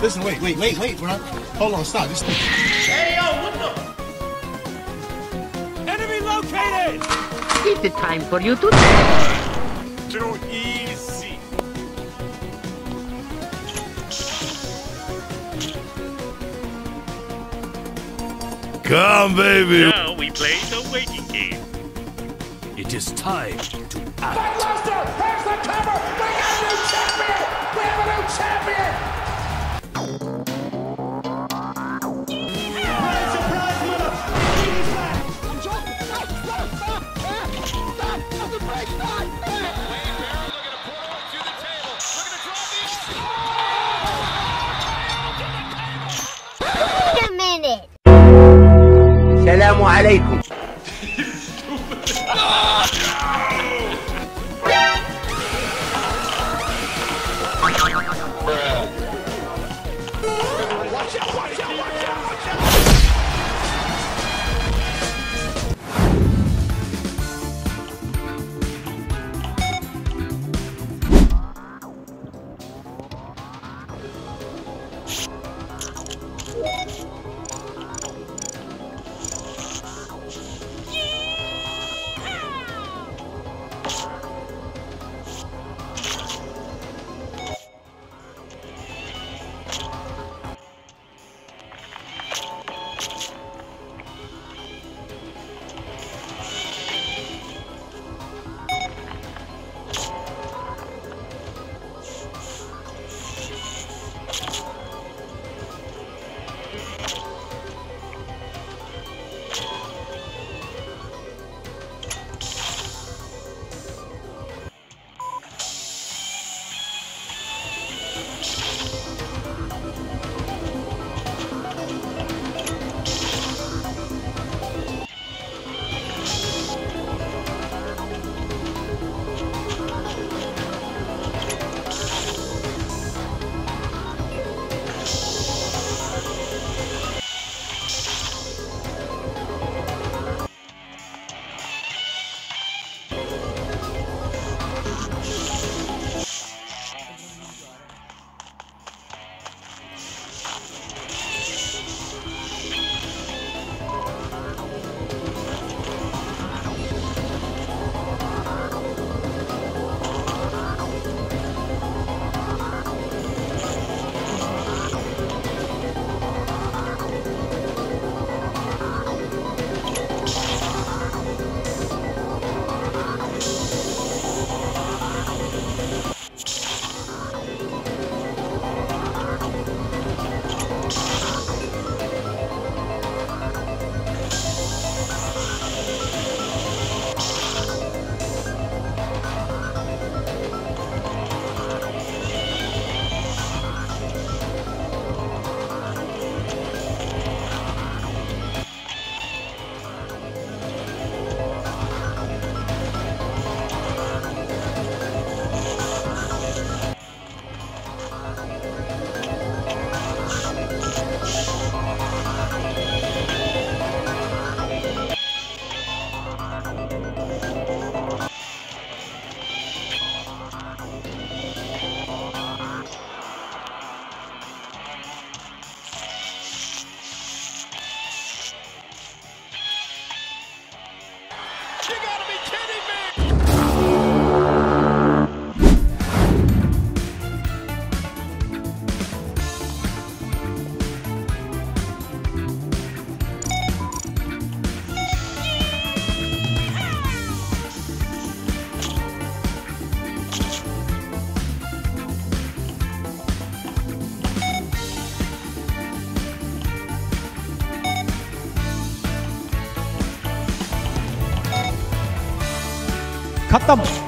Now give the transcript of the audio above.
Listen, wait, wait, wait, wait, bro. Hold on, stop. Just... Hey, yo, what the? Enemy located! It's the time for you to... Too easy. Come, baby. Now we play the waiting game. It is time to act. Buster, here's the cover. We got a new champion. We have a new champion. والسلام عليكم. You gotta खत्म।